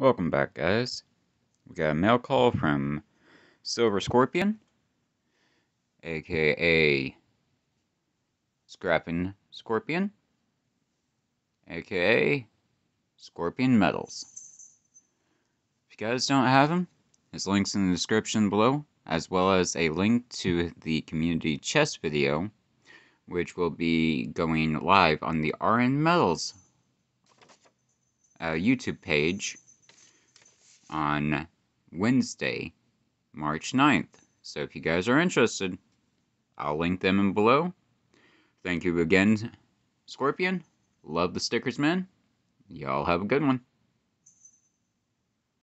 Welcome back, guys. We got a mail call from Silver Scorpion, aka Scrapping Scorpion, aka Scorpion Metals. If you guys don't have him, his link's in the description below, as well as a link to the community chess video, which will be going live on the RN Metals uh, YouTube page on Wednesday, March 9th. So if you guys are interested, I'll link them in below. Thank you again, Scorpion. Love the stickers, man. Y'all have a good one.